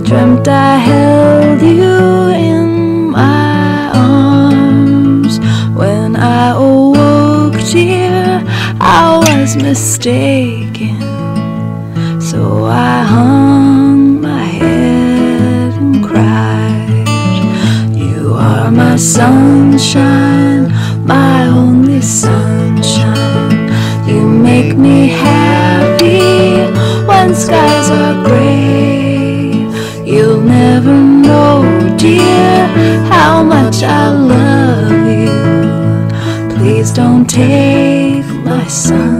I dreamt I held you in my arms. When I awoke, dear, I was mistaken. So I hung my head and cried. You are my sunshine, my only sunshine. Much I love you. Please don't take my sunshine